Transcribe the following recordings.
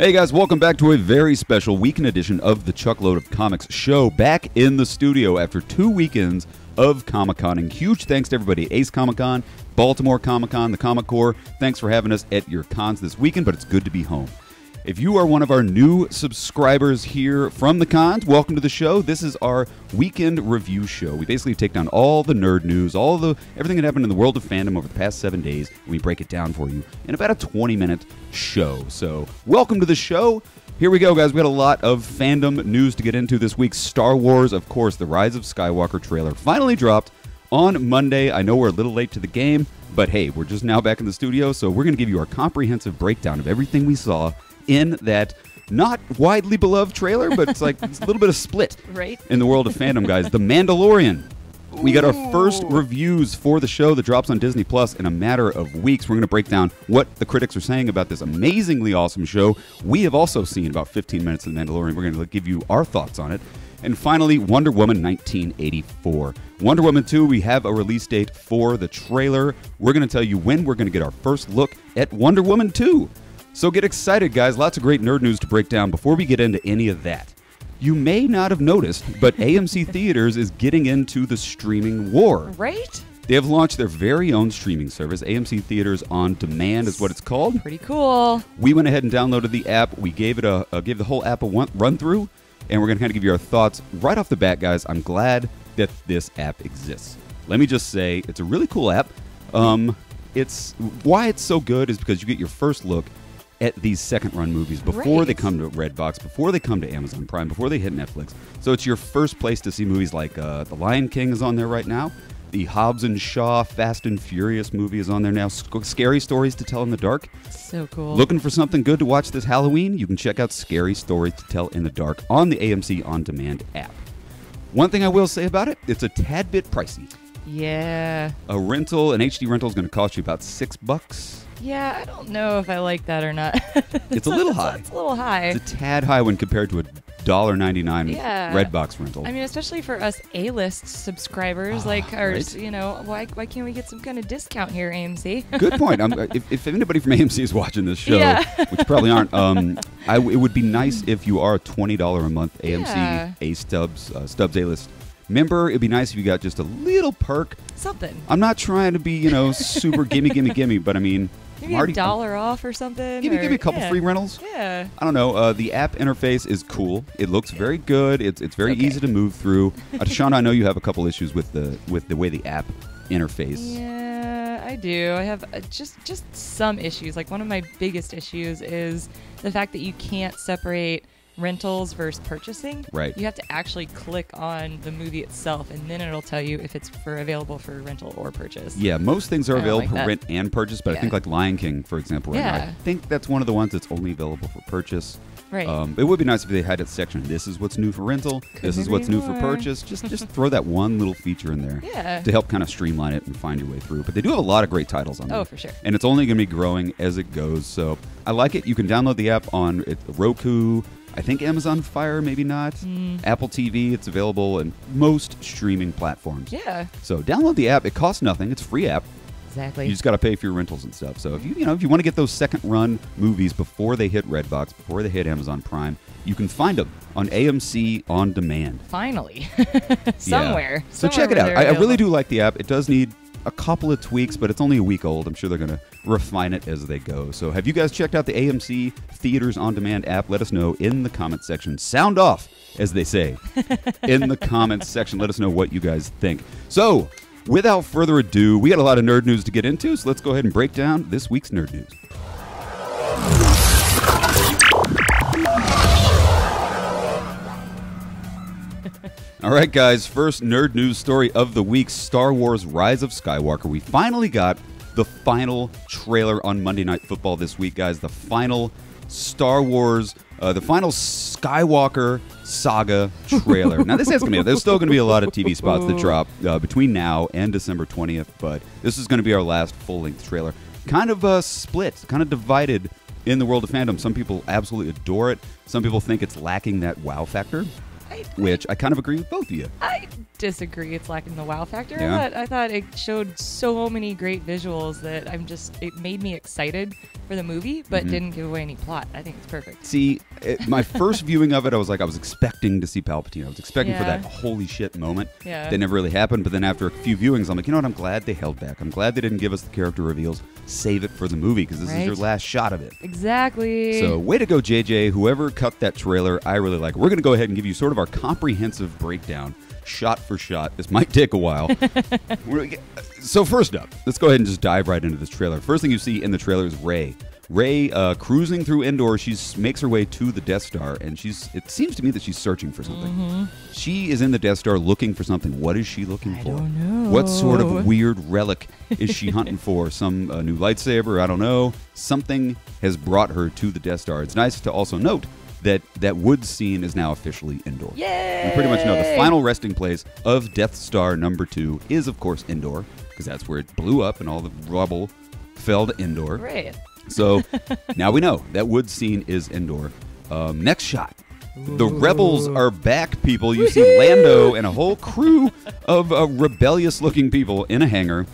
Hey guys, welcome back to a very special weekend edition of the Chuckload of Comics show. Back in the studio after two weekends of Comic Con, and Huge thanks to everybody at Ace Comic Con, Baltimore Comic Con, the Comic Core. Thanks for having us at your cons this weekend, but it's good to be home. If you are one of our new subscribers here from the cons, welcome to the show. This is our weekend review show. We basically take down all the nerd news, all the everything that happened in the world of fandom over the past seven days, and we break it down for you in about a 20 minute show. So, welcome to the show. Here we go, guys. We got a lot of fandom news to get into this week. Star Wars, of course, the Rise of Skywalker trailer finally dropped on Monday. I know we're a little late to the game, but hey, we're just now back in the studio, so we're going to give you our comprehensive breakdown of everything we saw in that not widely beloved trailer, but it's like it's a little bit of split Right. in the world of fandom, guys. The Mandalorian. We got our first reviews for the show that drops on Disney Plus in a matter of weeks. We're going to break down what the critics are saying about this amazingly awesome show. We have also seen about 15 minutes of The Mandalorian. We're going to give you our thoughts on it. And finally, Wonder Woman 1984. Wonder Woman 2, we have a release date for the trailer. We're going to tell you when we're going to get our first look at Wonder Woman 2. So get excited, guys. Lots of great nerd news to break down before we get into any of that. You may not have noticed, but AMC Theaters is getting into the streaming war. Right? They have launched their very own streaming service, AMC Theaters on Demand is what it's called. Pretty cool. We went ahead and downloaded the app. We gave it a, uh, gave the whole app a one, run through, and we're going to kind of give you our thoughts right off the bat, guys. I'm glad that this app exists. Let me just say, it's a really cool app. Um, it's why it's so good is because you get your first look at these second run movies before they come to Redbox, before they come to Amazon Prime, before they hit Netflix. So it's your first place to see movies like uh, The Lion King is on there right now. The Hobbs and Shaw Fast and Furious movie is on there now. Sc- scary stories to tell in the dark. So cool. Looking for something good to watch this Halloween? You can check out Scary Stories to Tell in the Dark on the AMC On Demand app. One thing I will say about it, it's a tad bit pricey. Yeah. A rental, an HD rental is going to cost you about six bucks. Yeah, I don't know if I like that or not. It's a little high. It's a little high. It's a tad high when compared to a dollar ninety nine Yeah. Redbox rental. I mean, especially for us A-list subscribers, Ah, like ours, right. you know, why why can't we get some kind of discount here, AMC? Good point. I'm, if, if anybody from AMC is watching this show, Yeah. which probably aren't, um, I, it would be nice if you are a twenty dollar a month AMC Yeah. A Stubs uh, Stubs A List member. It'd be nice if you got just a little perk. Something. I'm not trying to be, you know, super gimme, gimme, gimme, but I mean, Maybe I'm a dollar off or something. Give me, or- give me a couple yeah. free rentals. Yeah. I don't know. Uh, the app interface is cool. It looks very good. It's it's very Okay. easy to move through. Uh, I know you have a couple issues with the with the way the app interface. Yeah, I do. I have uh, just just some issues. Like one of my biggest issues is the fact that you can't separate rentals versus purchasing. Right. You have to actually click on the movie itself, and then it'll tell you if it's for available for rental or purchase. Yeah, most things are available like for that. rent and purchase, but I think like Lion King, for example, right now, I think that's one of the ones that's only available for purchase. Right. Um, it would be nice if they had a section. This is what's new for rental. this is what's agree new for purchase. Just just throw that one little feature in there Yeah. to help kind of streamline it and find your way through. But they do have a lot of great titles on there. Oh, for sure. And it's only going to be growing as it goes. So I like it. You can download the app on Roku. I think Amazon Fire, maybe not. Mm. Apple TV. It's available in most streaming platforms. yeah. So download the app. It costs nothing. It's a free app. Exactly. You just got to pay for your rentals and stuff. So if you you know if you want to get those second run movies before they hit Redbox, before they hit Amazon Prime, you can find them on AMC on demand. Finally. Yeah. Somewhere. So Somewhere check it out. I, I really do like the app. It does need a couple of tweaks, but it's only a week old. I'm sure they're going to refine it as they go. So have you guys checked out the AMC Theaters on Demand app? Let us know in the comments section. Sound off, as they say, in the comments section. Let us know what you guys think. So. Without further ado, we got a lot of nerd news to get into, so let's go ahead and break down this week's nerd news. All right, guys, first nerd news story of the week Star Wars Rise of Skywalker. We finally got the final trailer on Monday Night Football this week, guys. The final Star Wars, uh, the final Skywalker saga trailer. now, this is going to be, there's still going to be a lot of TV spots that drop uh, between now and December 20th, but this is going to be our last full length trailer. Kind of uh, split, kind of divided in the world of fandom. Some people absolutely adore it, some people think it's lacking that wow factor I, which I kind of agree with both of you. I disagree. It's lacking the wow factor. Yeah. I thought I thought it showed so many great visuals that I'm just it made me excited for the movie, but Mhm. didn't give away any plot. I think it's perfect. See, it, my first viewing of it, I was like, I was expecting to see Palpatine. I was expecting for that holy shit moment. Yeah. That never really happened. But then after a few viewings, I'm like, you know what? I'm glad they held back. I'm glad they didn't give us the character reveals. Save it for the movie because this is your last shot of it. Exactly. So, way to go, JJ. Whoever cut that trailer, I really like. We're going to go ahead and give you sort of our comprehensive breakdown, shot for shot. This might take a while. We're gonna get- so, first up, let's go ahead and just dive right into this trailer. First thing you see in the trailer is Rey. Rey uh, cruising through Endor. She makes her way to the Death Star, and she's. It seems to me that she's searching for something. She is in the Death Star looking for something. What is she looking I for? don't know. What sort of weird relic is she hunting for? Some uh, new lightsaber? I don't know. Something has brought her to the Death Star. It's nice to also note that that woods scene is now officially Endor. Yay! We pretty much know the final resting place of Death Star number two is, of course, Endor because that's where it blew up and all the rubble fell to Endor. Right. So now we know that wood scene is Endor. Um, next shot. The rebels are back, people. You see Lando and a whole crew of uh, rebellious-looking people in a hangar.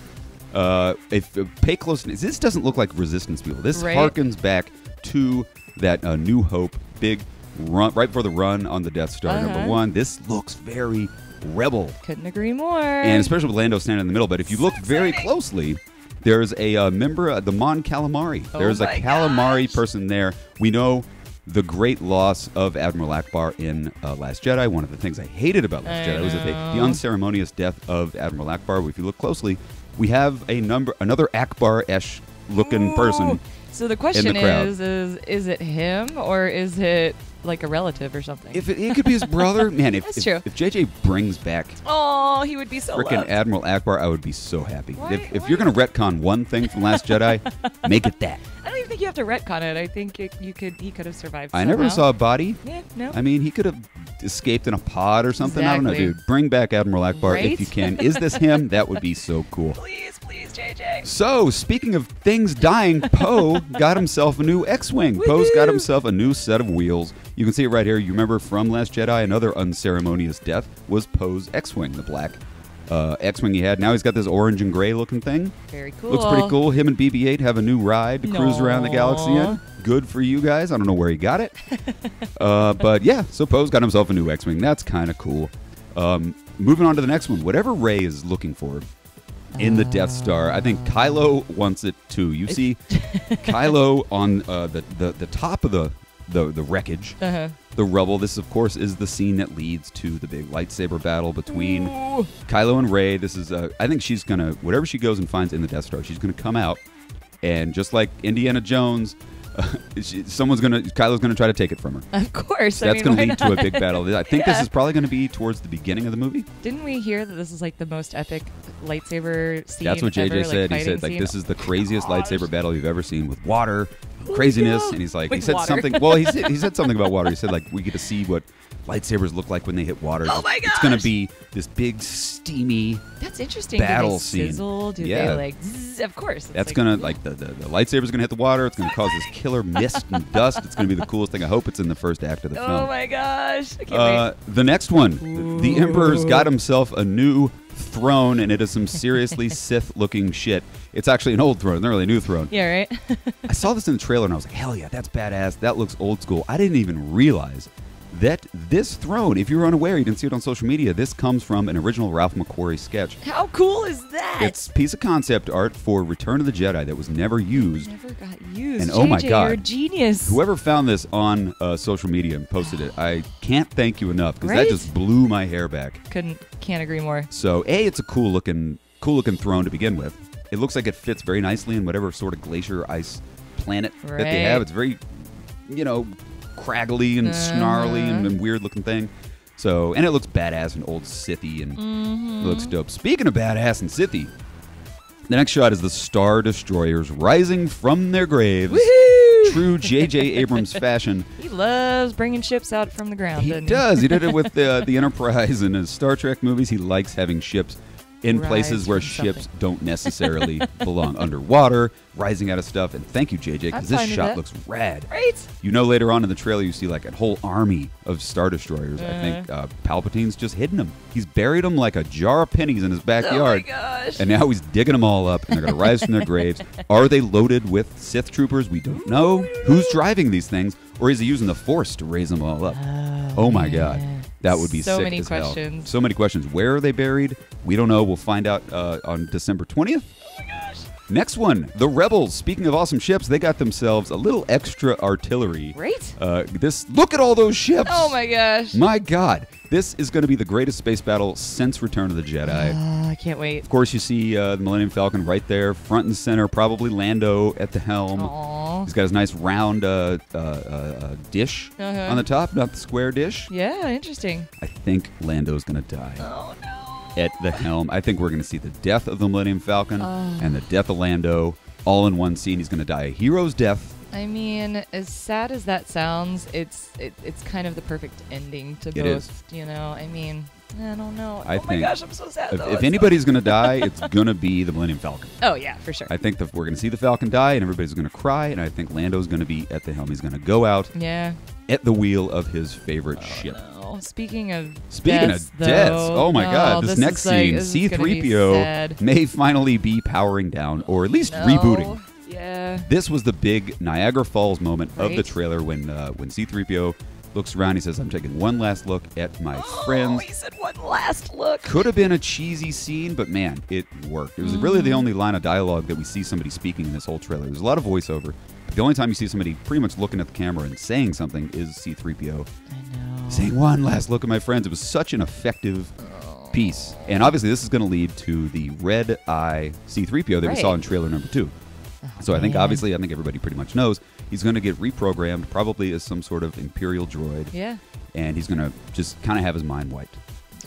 Uh, if uh, pay close, this doesn't look like resistance people. This Right. harkens back to that uh, New Hope big run right before the run on the Death Star number Uh-huh. one. This looks very rebel Couldn't agree more. and especially with Lando standing in the middle. But if you look very closely, there's a uh, member of the Mon Calamari. Oh there's a calamari gosh. person there. We know the great loss of Admiral Ackbar in uh, Last Jedi. One of the things I hated about Last I Jedi was that they, the unceremonious death of Admiral Ackbar. If you look closely, we have a number, another Ackbar-esh looking person. So the question crowd. is, is is it him or is it like a relative or something? If it, it could be his brother, man. If, That's if, true. if JJ brings back oh, he would be so loved. Admiral Ackbar, I would be so happy. Why- if if why- you're gonna retcon one thing from Last Jedi, make it that. I even think you have to retcon it. I think it, you could. He could have survived. I never saw a body. Yeah, no. I mean, he could have escaped in a pod or something. I don't know, dude. Bring back Admiral Ackbar Right? if you can. Is this him? That would be so cool. please, please, JJ. So, speaking of things dying, Poe got himself a new X-wing. Poe's got himself a new set of wheels. You can see it right here. You remember from Last Jedi, another unceremonious death was Poe's X-wing, the black uh, X-wing he had. Now he's got this orange and gray looking thing. Very cool. Looks pretty cool. Him and BB-8 have a new ride to cruise around the galaxy in. Good for you guys. I don't know where he got it, uh, but yeah. So Poe's got himself a new X-wing. That's kind of cool. Um, moving on to the next one. Whatever Rey is looking for in the Death Star, I think Kylo wants it too. You see Kylo on uh, the, the the top of the the, the wreckage, Uh-huh. The rubble. This, of course, is the scene that leads to the big lightsaber battle between Ooh. Kylo and Rey. This is, uh, I think she's gonna whatever she goes and finds in the Death Star, she's gonna come out, and just like Indiana Jones, she, someone's gonna Kylo's gonna try to take it from her. Of course. I That's gonna why lead to a big battle. I think this is probably gonna be towards the beginning of the movie. Didn't we hear that this is like the most epic lightsaber scene? That's what JJ ever, like, said. he said like scene? this is the craziest Gosh. lightsaber battle you've ever seen with water, Oh craziness, and he's like he said water. something. Well, he said, he said something about water. He said like we get to see what lightsabers look like when they hit water. Oh my It's gonna be this big steamy. That's interesting. battle Do they scene. sizzle? Do Yeah. they like? Zzz? Of course. It's That's like, gonna like the, the, the lightsaber's gonna hit the water. It's gonna cause this killer mist and dust. It's gonna be the coolest thing. I hope it's in the first act of the film. Oh my gosh! Uh, the next one, the Emperor's got himself a new throne, and it is some seriously Sith-looking shit. It's actually an old throne, not really a new throne. Yeah, right. I saw this in the trailer, and I was like, "Hell yeah, that's badass. That looks old school." I didn't even realize that this throne, if you were unaware, you didn't see it on social media. This comes from an original Ralph McQuarrie sketch. How cool is that? It's a piece of concept art for Return of the Jedi that was never used. never got used. And, oh my God. you're a genius. Whoever found this on uh, social media and posted it, I can't thank you enough because that just blew my hair back. couldn't can't agree more. So, a, it's a cool looking, cool looking throne to begin with. It looks like it fits very nicely in whatever sort of glacier ice planet that they have. It's very, you know, craggly and snarly and, Uh-huh. and weird looking thing. So, and it looks badass and old Sithy and Mm-hmm. looks dope. Speaking of badass and Sithy, the next shot is the Star Destroyers rising from their graves. Woohoo! True J.J. Abrams fashion. He loves bringing ships out from the ground. He does. He did it with the the Enterprise and his Star Trek movies. He likes having ships in rise places where ships something. don't necessarily belong underwater, rising out of stuff. And thank you, JJ, because this shot that. looks rad. Right? You know, later on in the trailer, you see like a whole army of Star Destroyers. I think uh, Palpatine's just hidden them. He's buried them like a jar of pennies in his backyard. Oh my gosh. and now he's digging them all up, and they're going to rise from their graves. Are they loaded with Sith troopers? We don't know. Who's driving these things, or is he using the Force to raise them all up? Oh my God, man. That would be So many as hell. questions. So many questions. Where are they buried? We don't know. We'll find out uh, on December twentieth. Oh my gosh. Next one, the Rebels. Speaking of awesome ships, they got themselves a little extra artillery. Right? Uh, this look at all those ships. Oh my gosh. My God, this is going to be the greatest space battle since Return of the Jedi. Oh, I can't wait. Of course, you see uh, the Millennium Falcon right there, front and center. Probably Lando at the helm. Aw. He's got his nice round uh, uh, uh, uh, dish Uh-huh. on the top, not the square dish. Yeah, interesting. I think Lando's going to die Oh no. at the helm. I think we're going to see the death of the Millennium Falcon Oh. and the death of Lando all in one scene. He's going to die a hero's death. I mean, as sad as that sounds, it's it, it's kind of the perfect ending to It both. is. You know, I mean, I don't know. I oh my think gosh, I'm so sad. If, though. if anybody's going to die, it's going to be the Millennium Falcon. oh yeah, for sure. I think that we're going to see the Falcon die, and everybody's going to cry, and I think Lando's going to be at the helm. He's going to go out yeah. at the wheel of his favorite ship. No. Speaking of Speaking deaths, of deaths, though, oh my no, god, this, this next is like- scene, this is gonna be C3PO may finally be powering down, or at least No. rebooting. Yeah. This was the big Niagara Falls moment of the Right. trailer when uh, when C3PO looks around. He says, "I'm taking one last look at my friends." Oh, he said one last look. Could have been a cheesy scene, but man, it worked. It was really Mm. the only line of dialogue that we see somebody speaking in this whole trailer. There's a lot of voiceover. The only time you see somebody pretty much looking at the camera and saying something is C3PO I know. saying one last look at my friends. It was such an effective piece. And obviously, this is going to lead to the red eye C3PO that we saw in trailer number two. So I think, man. obviously, I think everybody pretty much knows he's going to get reprogrammed, probably as some sort of Imperial droid, Yeah. and he's going to just kind of have his mind wiped.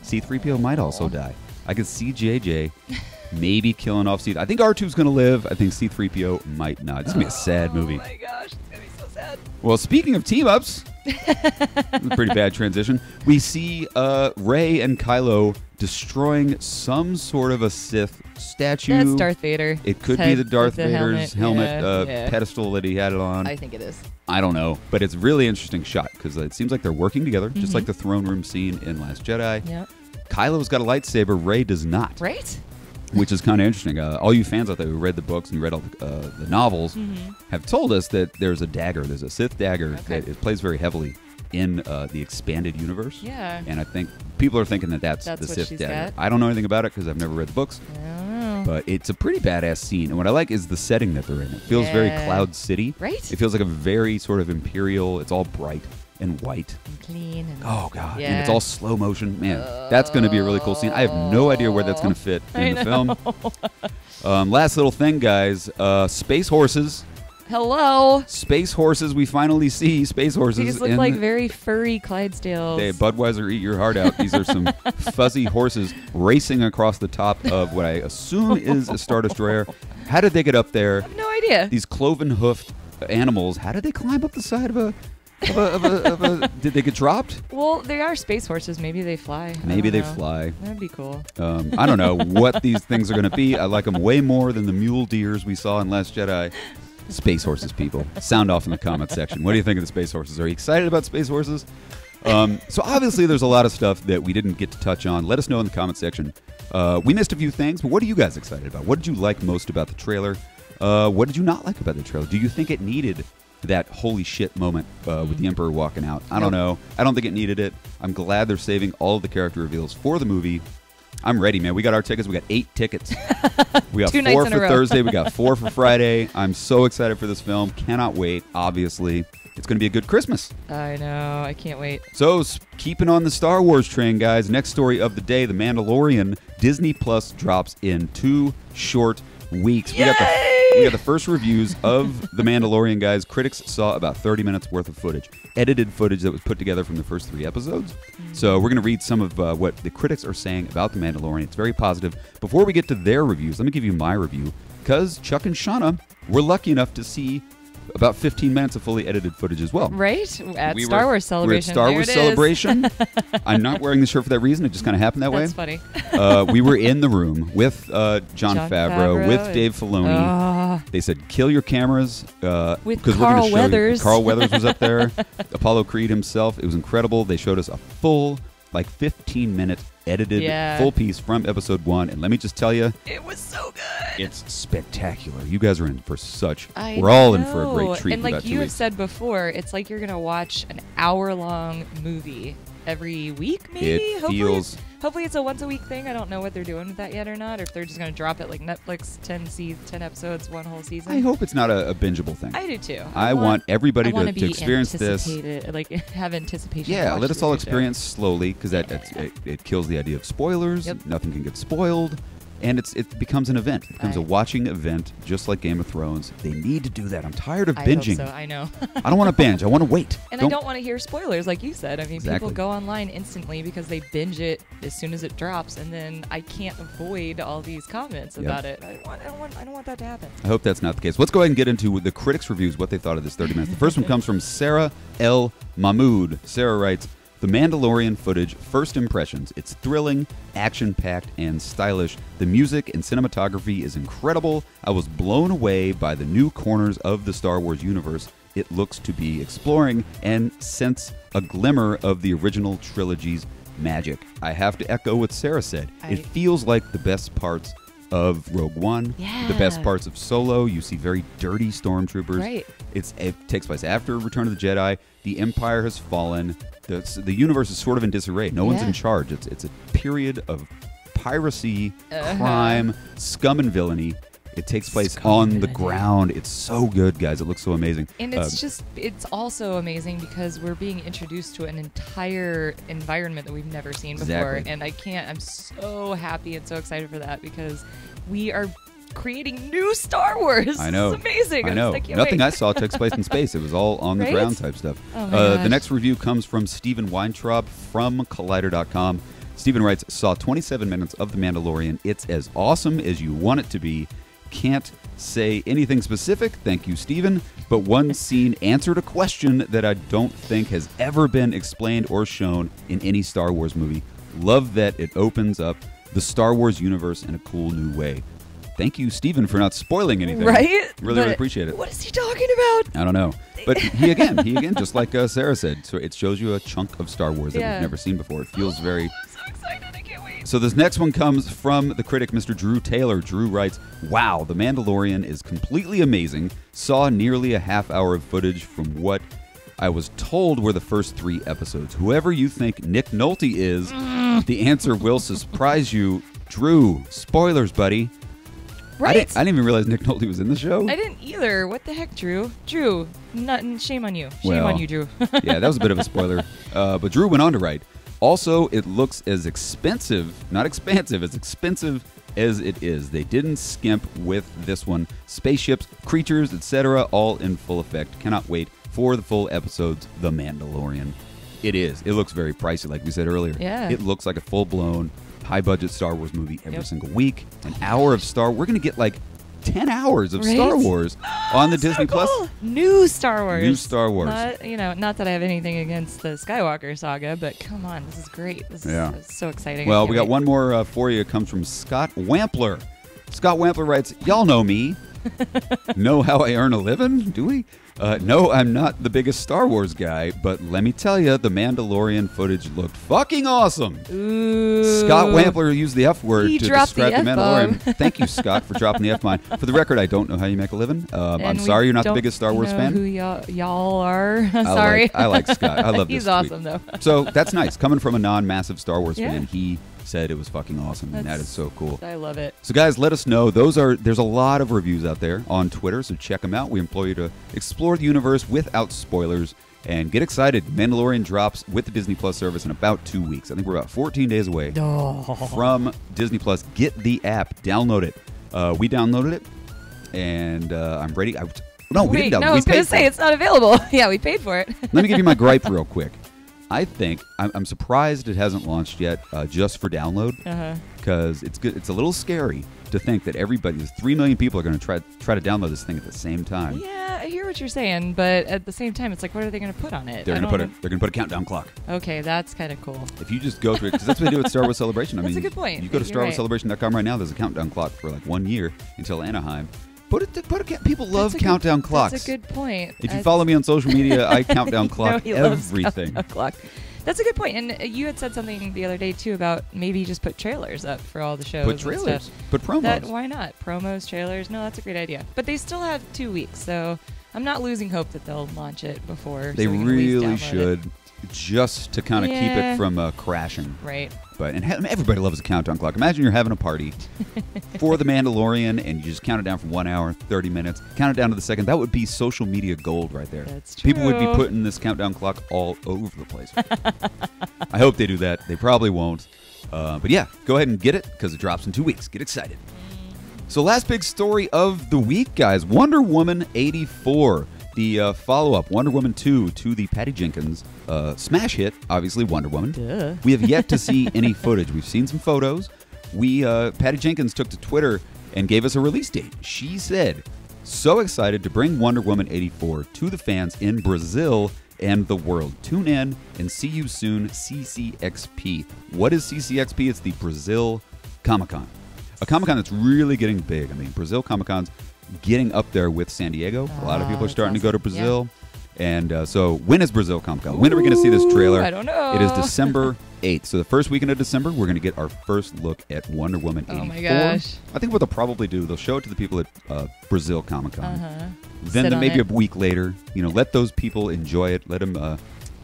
C3PO might also die. I could see JJ maybe killing off C. I think R2's going to live. I think C3PO might not. It's going to be a sad movie. Oh my gosh, it's gonna be so sad. Well, speaking of team ups, a pretty bad transition. We see uh, Rey and Kylo destroying some sort of a Sith statue. That's Darth Vader. It could Head be the Darth the Vader's helmet, Yeah, uh, yeah. pedestal that he had it on. I think it is. I don't know, but it's a really interesting shot because it seems like they're working together, just Mhm. like the throne room scene in Last Jedi. Yeah. Kylo's got a lightsaber, Rey does not, Right? which is kind of interesting. Uh, all you fans out there who read the books and read all the, uh, the novels Mm-hmm. have told us that there's a dagger, there's a Sith dagger Okay. that it plays very heavily in uh, the expanded universe. Yeah. And I think people are thinking that that's, That's the Sith dagger. I don't know anything about it because I've never read the books, know. but it's a pretty badass scene. And what I like is the setting that they're in. It feels very Cloud City. Right? It feels like a very sort of imperial. It's all bright and white. And clean and Oh god, and it's all slow motion. Man, that's going to be a really cool scene. I have no idea where that's going to fit in I the film. Um, last little thing, guys. Uh, space horses. Hello. Space horses. We finally see space horses. These look like very furry Clydesdales. Hey, Budweiser, eat your heart out. These are some fuzzy horses racing across the top of what I assume is a Star Destroyer. How did they get up there? I have no idea. These cloven hoofed animals, how did they climb up the side of a. Of a, of a, of a did they get dropped? well, they are space horses. Maybe they fly. Maybe they know. fly. That'd be cool. Um, I don't know what these things are going to be. I like them way more than the mule deers we saw in Last Jedi. Space horses, people. Sound off in the comment section. What do you think of the space horses? Are you excited about space horses? Um, so obviously, there's a lot of stuff that we didn't get to touch on. Let us know in the comment section. Uh, we missed a few things, but what are you guys excited about? What did you like most about the trailer? Uh, what did you not like about the trailer? Do you think it needed that holy shit moment uh, with the Emperor walking out? I don't know. I don't think it needed it. I'm glad they're saving all of the character reveals for the movie. I'm ready, man. We got our tickets. We got eight tickets. We got Two nights four in a for row. Thursday. We got four for Friday. I'm so excited for this film. Cannot wait. Obviously, it's going to be a good Christmas. I know. I can't wait. So, s- keeping on the Star Wars train, guys. Next story of the day: The Mandalorian. Disney Plus drops in two short weeks. We got the we got the first reviews of The Mandalorian, guys. Critics saw about 30 minutes worth of footage, edited footage that was put together from the first three episodes. So we're going to read some of uh, what the critics are saying about The Mandalorian. It's very positive. Before we get to their reviews, let me give you my review because Chuck and Shauna were lucky enough to see about 15 minutes of fully edited footage as well. Right at We Star were- Wars celebration. We're at Star Wars celebration. I'm not wearing the shirt for that reason. It just kind of happened that That's way. That's funny. uh, we were in the room with uh, Jon, Jon Favreau, Favreau with Dave Filoni. Ah. They said, "Kill your cameras." Uh, With 'cause we're Carl show you- Carl Weathers was up there. Apollo Creed himself. It was incredible. They showed us a full, like, 15 minute edited Yeah. full piece from episode one. And let me just tell you, it was so good. It's spectacular. You guys are in for such. I we're all in for a know. great treat. And for like about two you have weeks. said before, it's like you're gonna watch an hour long movie every week, maybe. It hopefully, feels- it's, hopefully it's a once a week thing. I don't know what they're doing with that yet or not, or if they're just gonna drop it like Netflix, ten se- ten episodes, one whole season. I hope it's not a, a bingeable thing. I do too. I want everybody I to- wanna to be experience this. anticipated- Like have anticipation. to Yeah, watch let us all show. experience slowly because that that's, it, it kills the idea of spoilers. Yep. Nothing can get spoiled, and it's it becomes an event. It becomes a I- watching event, just like Game of Thrones. They need to do that. I'm tired of I binging. so. I know. I don't want to binge. I want to wait. And I don't want to hear spoilers, like you said. I mean, Exactly. people go online instantly because they binge it as soon as it drops, and then I can't avoid all these comments Yep. about it. I, don't want, I, don't want, I don't want that to happen. I hope that's not the case. Let's go ahead and get into the critics' reviews, what they thought of this 30 minutes. The first one comes from Sarah L. Mahmood. Sarah writes The Mandalorian footage, first impressions. It's thrilling, action packed, and stylish. The music and cinematography is incredible. I was blown away by the new corners of the Star Wars universe it looks to be exploring and sense a glimmer of the original trilogy's magic. I have to echo what Sarah said. I- it feels like the best parts of Rogue One, the best parts of Solo. You see very dirty stormtroopers. Right. It's it takes place after Return of the Jedi. The Empire has fallen. The the universe is sort of in disarray. No one's in charge. It's it's a period of piracy, Uh-huh. crime, scum and villainy. It takes place Scum on the ground. It's so good, guys. It looks so amazing. And it's Um, just, it's also amazing because we're being introduced to an entire environment that we've never seen before. Exactly. And I can't, I'm so happy and so excited for that because we are creating new Star Wars. I know. It's amazing. I know. can't Nothing wait. I saw takes place in space. It was all on the Right? ground type stuff. Oh uh, the next review comes from Stephen Weintraub from Collider.com. Stephen writes, saw 27 minutes of The Mandalorian. It's as awesome as you want it to be. Can't say anything specific. Thank you, Stephen. But one scene answered a question that I don't think has ever been explained or shown in any Star Wars movie. Love that it opens up the Star Wars universe in a cool new way. Thank you, Stephen, for not spoiling anything. Right? Really, really appreciate it. What is he talking about? I don't know. But he again, he again, just like uh, Sarah said, so it shows you a chunk of Star Wars that Yeah. we've never seen before. It feels very. I'm so excited. I can't wait. So this next one comes from the critic, Mr. Drew Taylor. Drew writes, "Wow, The Mandalorian is completely amazing. Saw nearly a half hour of footage from what." I was told were the first three episodes. Whoever you think Nick Nolte is, the answer will surprise you. Drew, spoilers, buddy. I didn't, I didn't even realize Nick Nolte was in the show. I didn't either. What the heck, Drew? Drew, not, shame on you. Shame Well, on you, Drew. yeah, that was a bit of a spoiler. Uh, but Drew went on to write. Also, it looks as expensive, not expansive, as expensive as it is. They didn't skimp with this one. Spaceships, creatures, etc., all in full effect. Cannot wait for the full episodes. The Mandalorian. It is. It looks very pricey, like we said earlier. Yeah. It looks like a full blown, high budget Star Wars movie every Yep. single week. An hour of Star. We're gonna get like ten hours of Star Wars on the So Disney Plus. New Star Wars. New Star Wars. Not, you know, not that I have anything against the Skywalker saga, but come on, this is great. This Yeah. is so exciting. Well, we got wait. one more uh, for you. It comes from Scott Wampler. Scott Wampler writes, Y'all know me. know how I earn a living? Do we? Uh, no, I'm not the biggest Star Wars guy, but let me tell you, the Mandalorian footage looked fucking awesome. Ooh. Scott Wampler used the F word He to dropped the describe the, Mandalorian. Thank you, Scott, for dropping the F bomb. For the record, I don't know how you make a living. Um, I'm sorry you're not the biggest Star Wars know fan. Who y'all, are? I Sorry. like- I like Scott. I love He's this tweet. awesome though. So that's nice. Coming from a non-massive Star Wars Yeah. fan, he said it was fucking awesome, and That's- so cool. I love it. So guys, let us know. Those are there's a lot of reviews out there on Twitter, so check them out. We implore you to explore the universe without spoilers and get excited. Mandalorian drops with the Disney Plus service in about two weeks. I think we're about 14 days away from Disney Plus. Get the app, download it. Uh, we downloaded it, and uh, I'm ready. I, no, we Wait, didn't download. no, it. I was gonna say it. it's not available. yeah, we paid for it. Let me give you my gripe real quick. I think I'm, I'm surprised it hasn't launched yet, uh, just for download Uh-huh. because it's good. It's a little scary to think that everybody, three million people, are going to try try to download this thing at the same time. Yeah, I hear what you're saying, but at the same time, it's like, what are they going to put on it? They're going to put a they're going to put a countdown clock. Okay, that's kind of cool. If you just go through it, because that's what they do at Star Wars Celebration. I That's mean, a good point. You go to You're right. StarWarsCelebration.com right now. There's a countdown clock for like one year until Anaheim. Put it. Put a, people love countdown good, clocks. That's a good point. If you That's- follow me on social media, I countdown clock everything. countdown clock. That's a good point. And uh, you had said something the other day too about maybe just put trailers up for all the shows. Put trailers. Put promos. That why not promos, trailers? No, that's a great idea. But they still have two weeks, so I'm not losing hope that they'll launch it before. they so we can at least really download it. should, just to kind of keep it from uh, crashing. Right. But and ha- everybody loves a countdown clock. Imagine you're having a party for the Mandalorian, and you just count it down from one hour, thirty minutes. Count it down to the second. That would be social media gold right there. That's People would be putting this countdown clock all over the place. I hope they do that. They probably won't. Uh, but yeah, go ahead and get it because it drops in two weeks. Get excited. So, last big story of the week, guys Wonder Woman 84, the uh, follow up, Wonder Woman 2 to the Patty Jenkins uh, smash hit, obviously, Wonder Woman. Duh. We have yet to see any footage. We've seen some photos. We, uh, Patty Jenkins took to Twitter and gave us a release date. She said, so excited to bring Wonder Woman 84 to the fans in Brazil and the world. Tune in and see you soon, CCXP. What is CCXP? It's the Brazil Comic Con. A Comic Con that's really getting big. I mean, Brazil Comic Con's getting up there with San Diego. A lot of Ah, people are that's starting to go to awesome. Yeah. Brazil. And uh, so, when is Brazil Comic Con? When are we going to see this trailer? I don't know. It is December 8th. So, the first weekend of December, we're going to get our first look at Wonder Woman 84. Oh my gosh. I think what they'll probably do, they'll show it to the people at uh, Brazil Comic Con. Uh-huh. Then, then maybe it. a week later, you know, let those people enjoy it. Let them uh,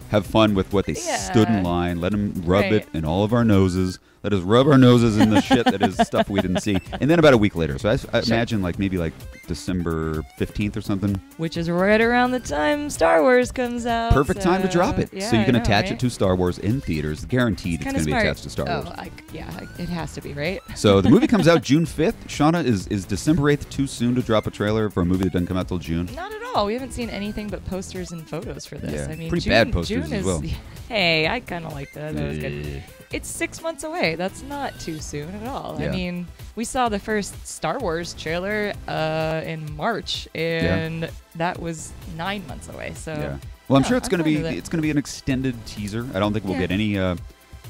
have fun with what they stood in line. Let them rub it Right. in all of our noses. Let us rub our noses in the shit that is stuff we didn't see. And then about a week later. So I, I Sure. imagine like maybe like December 15th or something. Which is right around the time Star Wars comes out. Perfect time to drop it. So you can attach it to Star Wars in theaters. Guaranteed it's, going to be attached to Star oh, Wars. I, yeah, I- it has to be, right? So the movie comes out June 5th. Shauna, is, is December 8th too soon to drop a trailer for a movie that doesn't come out till June? Not at all. We haven't seen anything but posters and photos for this. Yeah, I mean, pretty June, bad posters June as is, well. Hey, I kind of like that. That was good. It's six months away. That's not too soon at all. Yeah. I mean, we saw the first Star Wars trailer uh, in March, and that was nine months away. So, Yeah. Well, I'm yeah, sure it's I'm to be it's going to be an extended teaser. I don't think we'll Yeah. get any uh,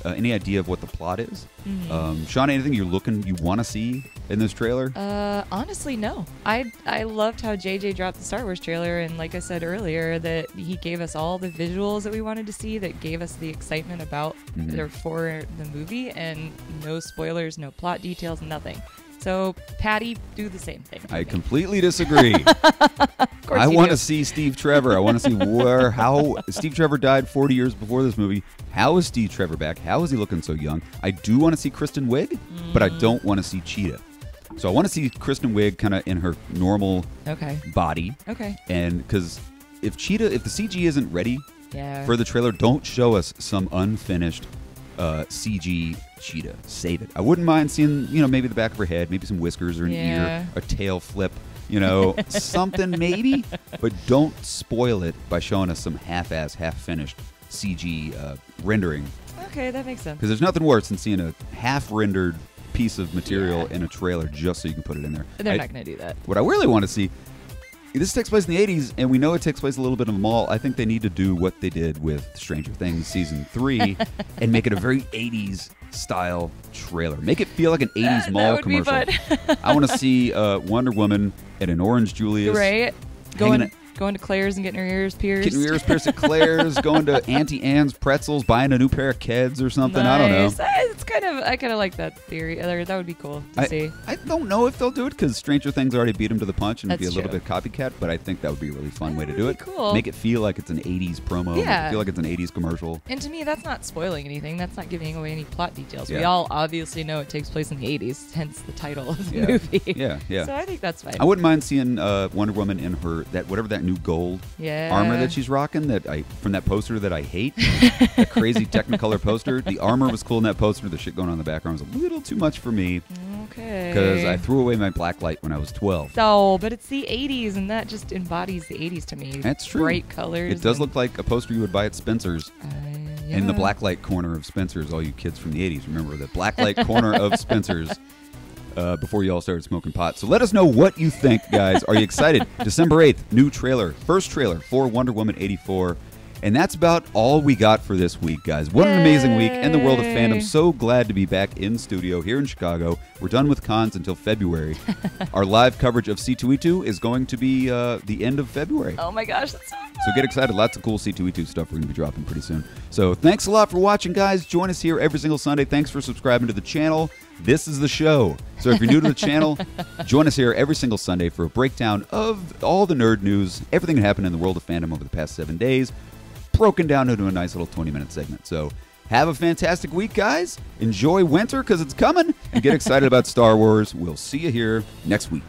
uh, any idea of what the plot is. Mhm. Um, Sean, anything you're looking you want to see in this trailer? Uh, honestly, no. I I loved how JJ dropped the Star Wars trailer, and like I said earlier, that he gave us all the visuals that we wanted to see, that gave us the excitement about Mhm. or for the movie, and no spoilers, no plot details, nothing. So, Patty, do the same thing. I completely disagree. Of course I want to see Steve Trevor. I want to see where how Steve Trevor died 40 years before this movie. How is Steve Trevor back? How is he looking so young? I do want to see Kristen Wiig, but I Mm. don't want to see Cheetah. So I want to see Kristen Wiig kind of in her normal Okay. body, Okay. and because if Cheetah, if the CG isn't ready Yeah. for the trailer, don't show us some unfinished uh, CG cheetah. Save it. I wouldn't mind seeing, you know, maybe the back of her head, maybe some whiskers or an Yeah. ear, a tail flip, you know, something maybe, but don't spoil it by showing us some half-ass, half-finished CG uh, rendering. okay, that makes sense. Because there's nothing worse than seeing a half-rendered piece of material in a trailer just so you can put it in there. They're I- not going to do that. what I really want to see, this takes place in the 80s, and we know it takes place a little bit in a mall. I think they need to do what they did with Stranger Things season three and make it a very 80s style trailer. Make it feel like an 80s That- mall would be commercial. fun. I want to see uh, Wonder Woman in an orange Julius. right? Hanging- going to Claire's and getting her ears pierced. Getting your ears pierced at Claire's, going to Auntie Anne's Pretzels, buying a new pair of Keds or something. I don't know. It's kind of I kind of like that theory. That would be cool to I, see. I don't know if they'll do it because Stranger Things already beat them to the punch and it'd be a That's little true. bit copycat, but I think that would be a really fun That way to do it. cool. Make it feel like it's an 80s promo. Make it Yeah. feel like it's an 80s commercial. And to me, that's not spoiling anything. That's not giving away any plot details. We all obviously know it takes place in the 80s, hence the title of the Yeah. movie. Yeah, yeah. So I think that's fine. I wouldn't mind seeing uh, Wonder Woman in her that whatever that new gold yeah. armor that she's rocking that I from that poster that I hate, that crazy Technicolor poster. The armor was cool in that poster. The shit going on in the background was a little too much for me Okay. because I threw away my black light when I was 12. So, but it's the 80s, and that just embodies the 80s to me. That's true. Bright colors. It does look like a poster you would buy at Spencer's. I In the Yeah. blacklight corner of Spencer's, all you kids from the 80s, remember the blacklight corner of Spencer's uh, before you all started smoking pot. So let us know what you think, guys. Are you excited? December 8th, new trailer, first trailer for Wonder Woman 84. And that's about all we got for this week, guys. What an amazing week in the world of fandom. So glad to be back in studio here in Chicago. We're done with cons until February. Our live coverage of C2E2 is going to be uh, the end of February. Oh my gosh, that's so fun. So get excited. Lots of cool C2E2 stuff we're going to be dropping pretty soon. So thanks a lot for watching, guys. Join us here every single Sunday. Thanks for subscribing to the channel. This is the show. So if you're new to the channel, join us here every single Sunday for a breakdown of all the nerd news, everything that happened in the world of fandom over the past seven days, broken down into a nice little 20 minute segment. So have a fantastic week, guys. Enjoy winter because it's coming and get excited about Star Wars. We'll see you here next week.